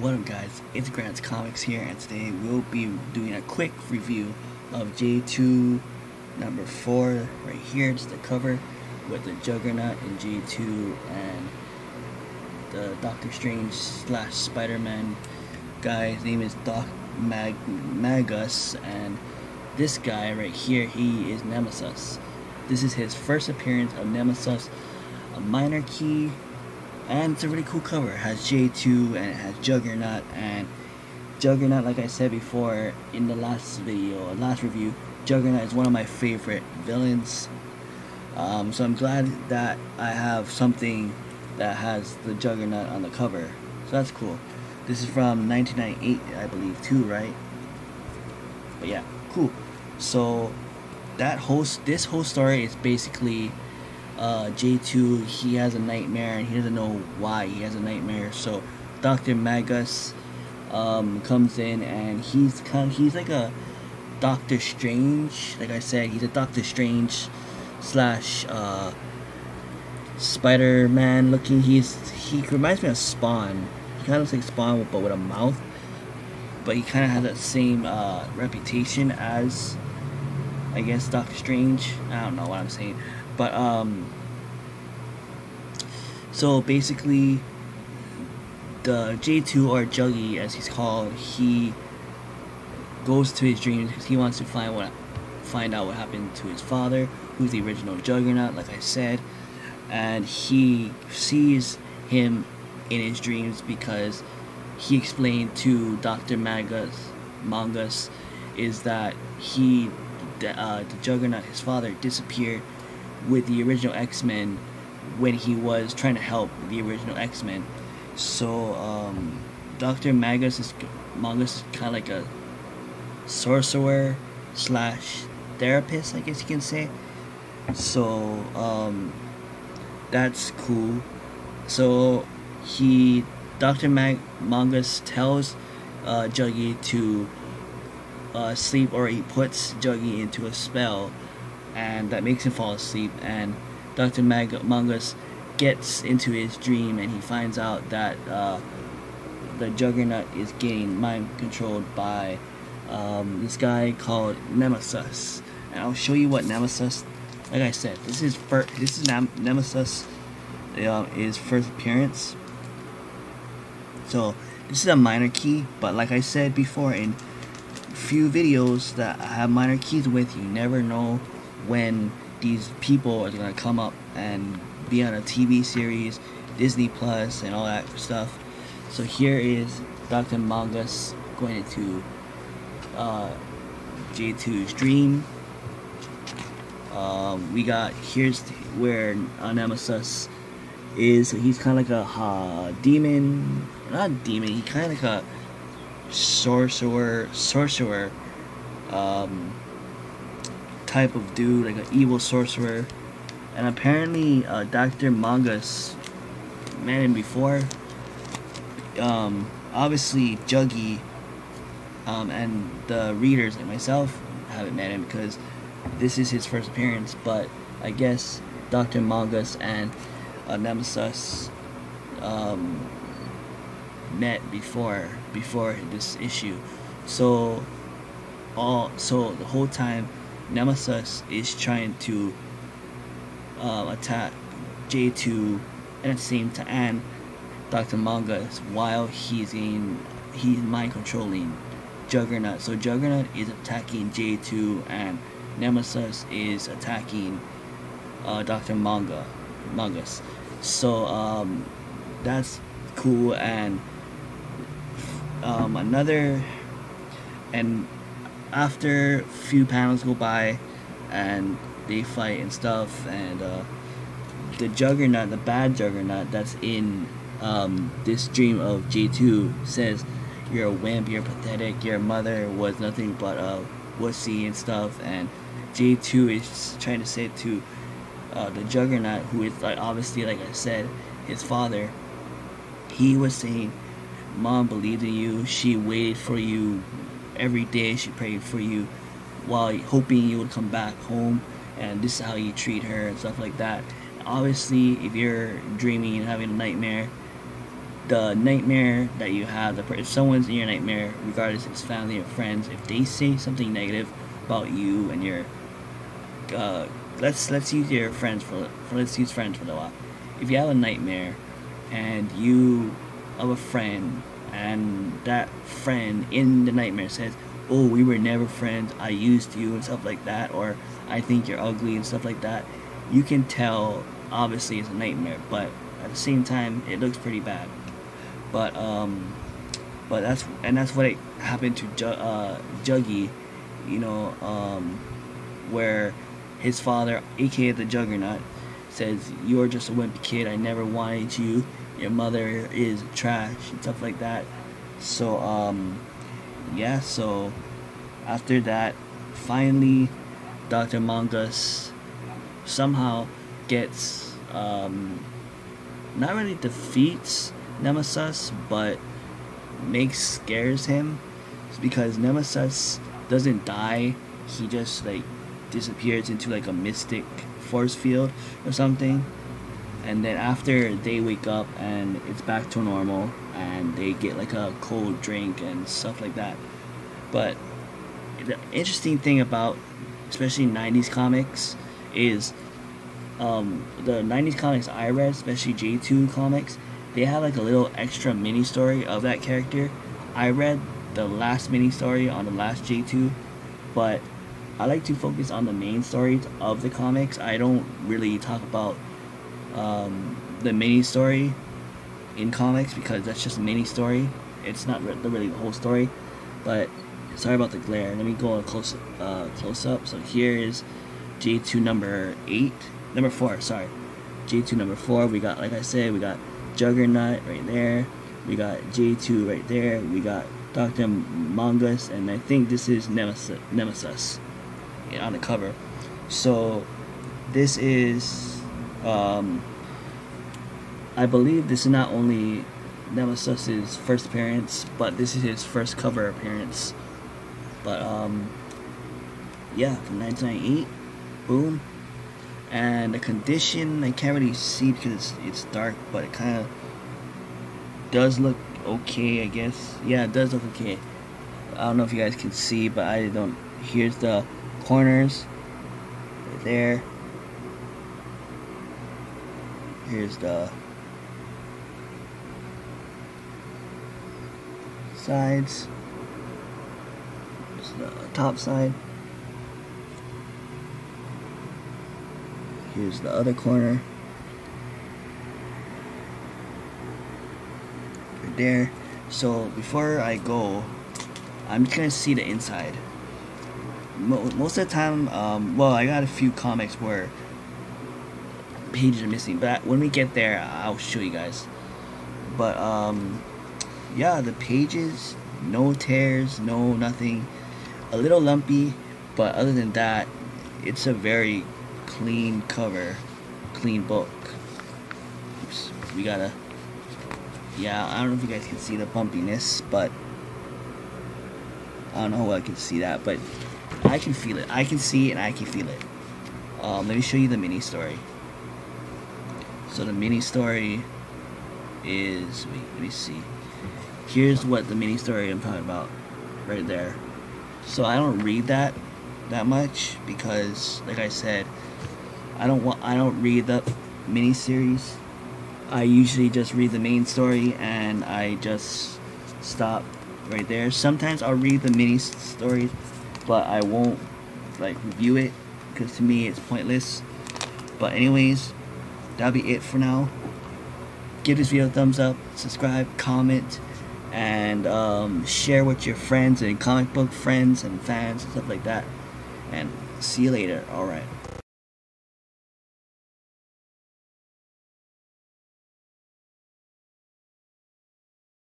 What up guys, it's Grantz Comics here and today we'll be doing a quick review of J2 number 4 right here, it's the cover with the Juggernaut and J2 and the Doctor Strange slash Spider-Man guy, his name is Doc Mag Magus and this guy right here, he is Nemesis. This is his first appearance of Nemesis, a minor key and it's a really cool cover. It has J2 and it has Juggernaut and Juggernaut, like I said before in the last video, last review, Juggernaut is one of my favorite villains. Um, so I'm glad that I have something that has the Juggernaut on the cover. So that's cool. This is from 1998, I believe, too, right? But yeah, cool. So that whole this whole story is basically uh, J2 he has a nightmare and he doesn't know why he has a nightmare. So Dr. Magus um, comes in and he's kind of, he's like a Doctor Strange. Like I said he's a Doctor Strange slash uh, Spider-Man looking. He's he reminds me of Spawn. He kind of looks like Spawn but with a mouth. But he kind of has that same uh, reputation as I guess Doctor Strange. I don't know what I'm saying but um, so basically, the J2 or Juggy, as he's called, he goes to his dreams because he wants to find what, find out what happened to his father, who's the original Juggernaut, like I said, and he sees him in his dreams because he explained to Dr. Magus, Mangus, is that he, uh, the Juggernaut, his father, disappeared with the original X-Men when he was trying to help the original X-Men. So um, Dr. Magus is Magus is kind of like a sorcerer slash therapist, I guess you can say. So um, that's cool. So he, Dr. Mag Mangus tells uh, Juggy to uh, sleep, or he puts Juggy into a spell and that makes him fall asleep and Dr. Mag- Mangus gets into his dream and he finds out that uh, the Juggernaut is getting mind controlled by um, this guy called Nemesis. And I'll show you what Nemesis. Like I said, this is first. This is Nem- Nemesis. Uh, his first appearance. So this is a minor key, but like I said before in few videos that I have minor keys with, you never know when these people are gonna come up and be on a TV series, Disney Plus, and all that stuff. So here is Dr. Mangus going into uh, J2's dream. Um, we got here's where Nemesis is. He's kind of like a uh, demon, not demon. He kind of like a sorcerer, sorcerer. Um, type of dude, like an evil sorcerer. And apparently, uh, Dr. Mangus met him before. Um, obviously, Juggy um, and the readers, like myself, haven't met him because this is his first appearance. But I guess Dr. Mangus and uh, Nemesis um, met before before this issue. So all so the whole time Nemesis is trying to uh, attack J2 and at the same time and Dr. Mangus while he's in he's mind controlling Juggernaut. So Juggernaut is attacking J2 and Nemesis is attacking uh, Dr. Manga Mangus. So um, that's cool and um, another and after a few panels go by and they fight and stuff and uh, the juggernaut the bad juggernaut that's in um, this dream of J2 says you're a wimp you're pathetic your mother was nothing but a wussy and stuff. And J2 is trying to say to uh, the juggernaut who is like obviously like I said his father. He was saying mom believed in you. She waited for you every day she prayed for you while hoping you would come back home and this is how you treat her and stuff like that obviously if you're dreaming and having a nightmare the nightmare that you have, the if someone's in your nightmare, regardless if it's family or friends, if they say something negative about you and your, uh, let's let's use your friends for, for let's use friends for a while. If you have a nightmare, and you of a friend, and that friend in the nightmare says, "Oh, we were never friends. I used you and stuff like that," or "I think you're ugly" and stuff like that, you can tell. Obviously, it's a nightmare, but at the same time, it looks pretty bad but um, but that's and that's what it happened to Ju- uh, Juggy, you know, um, where his father, aka the Juggernaut, says you're just a wimpy kid. I never wanted you. Your mother is trash and stuff like that. So um, yeah. So after that, finally, Doctor Mongus somehow gets um, not really defeats Nemesis, but makes scares him because Nemesis doesn't die. He just like disappears into like a mystic force field or something. And then after they wake up and it's back to normal and they get like a cold drink and stuff like that. But the interesting thing about especially 90s comics is um, the 90s comics I read, especially J2 comics, they have like a little extra mini story of that character. I read the last mini story on the last J2, but I like to focus on the main stories of the comics. I don't really talk about um, the mini story in comics because that's just a mini story. It's not really the whole story. But sorry about the glare. Let me go a close uh, close up. So here is J2 number eight, number four. Sorry, J2 number four. We got like I said, we got Juggernaut right there. We got J2 right there. We got Dr. Mongus, and I think this is Nemesis, Nemesis on the cover. So this is, um, I believe this is not only Nemesis's first appearance, but this is his first cover appearance. But um, yeah, from 1998, boom. And the condition I can't really see because it's, it's dark but it kind of does look okay I guess. Yeah it does look okay. I don't know if you guys can see but I don't here's the corners there here's the sides the top side Here's the other corner. Right there. So before I go, I'm just gonna see the inside. Most of the time, um, well, I got a few comics where pages are missing, but when we get there, I'll show you guys. But um, yeah, the pages, no tears, no nothing. A little lumpy, but other than that, it's a very clean cover, clean book. Oops, we gotta, yeah, I don't know if you guys can see the bumpiness, but I don't know I can see that, but I can feel it. I can see it and I can feel it. Um, let me show you the mini story. So the mini story is, wait, let me see. Here's what the mini story I'm talking about, right there. So I don't read that that much because, like I said, I don't want I don't read the mini series. I usually just read the main story and I just stop right there. Sometimes I'll read the mini stories, but I won't like review it because to me it's pointless. But anyways, that'll be it for now. Give this video a thumbs up, subscribe, comment, and um, share with your friends and comic book friends and fans and stuff like that. And see you later. Alright.